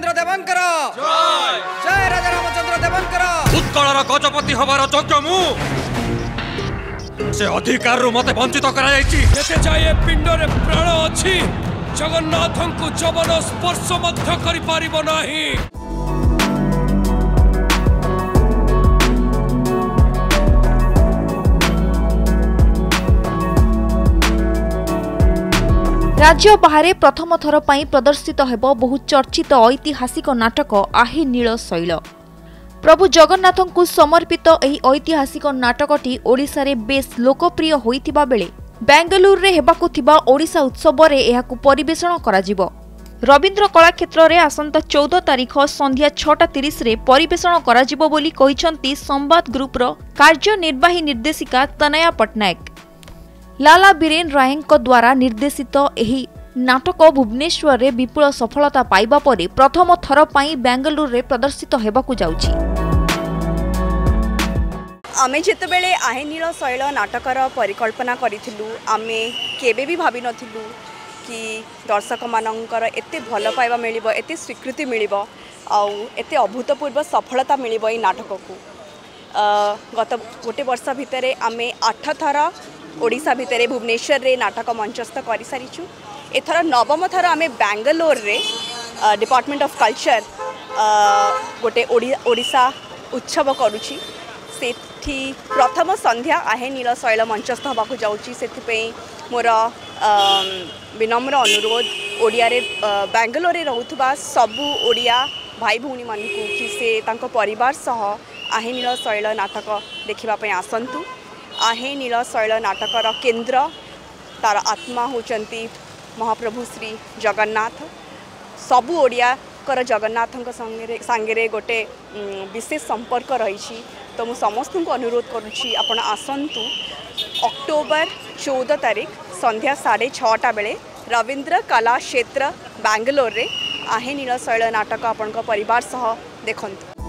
ରାମଚନ୍ଦ୍ର ଦେବଙ୍କର ଜୟ ରାଜା ରାମଚନ୍ଦ୍ର ଦେବଙ୍କର ଉତ୍କଳର ଗଜପତି ହବାର ଯୋଗ୍ୟ ମୁଁ ସେ ଅଧିକାରରୁ ମତେ ବଞ୍ଚିତ କରାଯାଇଛି ଯେତେ ଯାଏ ଏ ପିଣ୍ଡରେ ପ୍ରାଣ ଅଛି ଜଗନ୍ନାଥଙ୍କୁ ଯବନ ସ୍ପର୍ଶ ମଧ୍ୟ କରିପାରିବ ନାହିଁ ରାଜ୍ୟ ବାହାରେ ପ୍ରଥମ ଥର ପାଇଁ ପ୍ରଦର୍ଶିତ ହେବ ବହୁ ଚର୍ଚ୍ଚିତ ଐତିହାସିକ ନାଟକ ଆହେ ନୀଳ ଶୈଳ। ପ୍ରଭୁ ଜଗନ୍ନାଥଙ୍କୁ ସମର୍ପିତ ଏହି ଐତିହାସିକ ନାଟକଟି ଓଡ଼ିଶାରେ ବେଶ୍ ଲୋକପ୍ରିୟ ହୋଇଥିବା ବେଳେ ବାଙ୍ଗାଲୁରୁରେ ହେବାକୁ ଥିବା ଓଡ଼ିଶା ଉତ୍ସବରେ ଏହାକୁ ପରିବେଷଣ କରାଯିବ। ରବୀନ୍ଦ୍ର କଳାକ୍ଷେତ୍ରରେ ଆସନ୍ତା ଚଉଦ ତାରିଖ ସନ୍ଧ୍ୟା ଛଅଟା ତିରିଶରେ ପରିବେଷଣ କରାଯିବ ବୋଲି କହିଛନ୍ତି ସମ୍ବାଦ ଗ୍ରୁପର କାର୍ଯ୍ୟନିର୍ବାହୀ ନିର୍ଦ୍ଦେଶିକା ତନୟା ପଟ୍ଟନାୟକ। ଲାଲା ବୀରେନ ରାୟଙ୍କ ଦ୍ୱାରା ନିର୍ଦ୍ଦେଶିତ ଏହି ନାଟକ ଭୁବନେଶ୍ୱରରେ ବିପୁଳ ସଫଳତା ପାଇବା ପରେ ପ୍ରଥମ ଥର ପାଇଁ ବାଙ୍ଗାଲୁରୁରେ ପ୍ରଦର୍ଶିତ ହେବାକୁ ଯାଉଛି ଆମେ ଯେତେବେଳେ ଆହେ ନୀଳ ଶୈଳ ନାଟକର ପରିକଳ୍ପନା କରିଥିଲୁ ଆମେ କେବେ ବି ଭାବିନଥିଲୁ କି ଦର୍ଶକମାନଙ୍କର ଏତେ ଭଲ ପାଇବା ମିଳିବ ଏତେ ସ୍ୱୀକୃତି ମିଳିବ ଆଉ ଏତେ ଅଭୂତପୂର୍ବ ସଫଳତା ମିଳିବ ଏଇ ନାଟକକୁ। ଅ, ଗତ ଗୋଟେ ବର୍ଷ ଭିତରେ ଆମେ ଆଠ ଥର ଓଡ଼ିଶା ଭିତରେ ଭୁବନେଶ୍ୱରରେ ନାଟକ ମଞ୍ଚସ୍ଥ କରିସାରିଛୁ ଏଥର ନବମ ଥର ଆମେ ବାଙ୍ଗାଲୋରରେ ଡିପାର୍ଟମେଣ୍ଟ ଅଫ୍ କଲଚର ଗୋଟେ ଓଡ଼ି- ଓଡ଼ିଶା ଉତ୍ସବ କରୁଛି ସେଠି ପ୍ରଥମ ସନ୍ଧ୍ୟା ଆହେ ନୀଳ ଶୈଳ ମଞ୍ଚସ୍ଥ ହେବାକୁ ଯାଉଛି ସେଥିପାଇଁ ମୋର ଅମ୍, ବିନମ୍ର ଅନୁରୋଧ ଓଡ଼ିଆରେ ଅ, ବାଙ୍ଗାଲୋରରେ ରହୁଥିବା ସବୁ ଓଡ଼ିଆ ଭାଇ ଭଉଣୀମାନଙ୍କୁ କି ସେ ତାଙ୍କ ପରିବାର ସହ ଆହେ ନୀଳ ଶୈଳ ନାଟକ ଦେଖିବା ପାଇଁ ଆସନ୍ତୁ ଆହେ ନୀଳ ଶୈଳ ନାଟକର କେନ୍ଦ୍ର ତାର ଆତ୍ମା ହେଉଛନ୍ତି ମହାପ୍ରଭୁ ଶ୍ରୀ ଜଗନ୍ନାଥ ସବୁ ଓଡ଼ିଆଙ୍କର ଜଗନ୍ନାଥଙ୍କ ସାଙ୍ଗରେ ସାଙ୍ଗରେ ଗୋଟେ ଉମ୍, ବିଶେଷ ସମ୍ପର୍କ ରହିଛି ତ ମୁଁ ସମସ୍ତଙ୍କୁ ଅନୁରୋଧ କରୁଛି ଆପଣ ଆସନ୍ତୁ ଅକ୍ଟୋବର ଚଉଦ ତାରିଖ ସନ୍ଧ୍ୟା ସାଢ଼େ ଛଅଟା ବେଳେ ରବୀନ୍ଦ୍ର କଲା କ୍ଷେତ୍ର ବାଙ୍ଗାଲୋରରେ ଆହେ ନୀଳ ଶୈଳ ନାଟକ ଆପଣଙ୍କ ପରିବାର ସହ ଦେଖନ୍ତୁ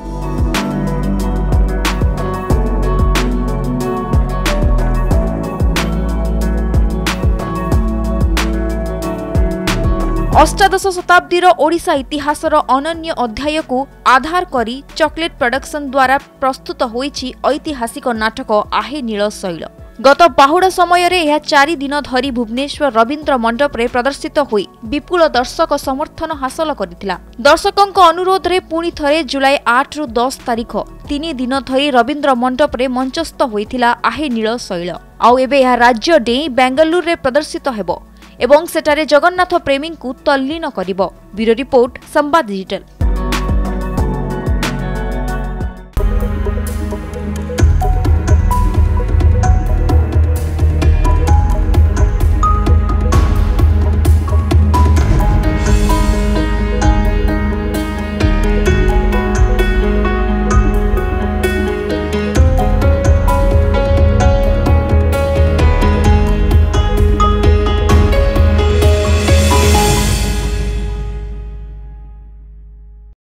ଅଷ୍ଟାଦଶ ଶତାବ୍ଦୀର ଓଡ଼ିଶା ଇତିହାସର ଅନନ୍ୟ ଅଧ୍ୟାୟକୁ ଆଧାର କରି ଚକୋଲେଟ୍ ପ୍ରଡକ୍ସନ ଦ୍ୱାରା ପ୍ରସ୍ତୁତ ହୋଇଛି ଐତିହାସିକ ନାଟକ ଆହେ ନୀଳ ଶୈଳ। ଗତ ବାହୁଡ଼ା ସମୟରେ ଏହା ଚାରି ଦିନ ଧରି ଭୁବନେଶ୍ୱର ରବୀନ୍ଦ୍ର ମଣ୍ଡପରେ ପ୍ରଦର୍ଶିତ ହୋଇ ବିପୁଳ ଦର୍ଶକ ସମର୍ଥନ ହାସଲ କରିଥିଲା। ଦର୍ଶକଙ୍କ ଅନୁରୋଧରେ ପୁଣି ଥରେ ଜୁଲାଇ ଆଠରୁ ଦଶ ତାରିଖ ତିନି ଦିନ ଧରି ରବୀନ୍ଦ୍ର ମଣ୍ଡପରେ ମଞ୍ଚସ୍ଥ ହୋଇଥିଲା ଆହେ ନୀଳ ଶୈଳ। ଆଉ ଏବେ ଏହା ରାଜ୍ୟ ଡେଇଁ ବାଙ୍ଗାଲୁରୁରେ ପ୍ରଦର୍ଶିତ ହେବ। ଏବଂ ସେଠାରେ ଜଗନ୍ନାଥ ପ୍ରେମୀଙ୍କୁ ତଲ୍ଲୀନ କରିବ ବ୍ୟୁରୋ ରିପୋର୍ଟ ସମ୍ବାଦ ଡିଜିଟାଲ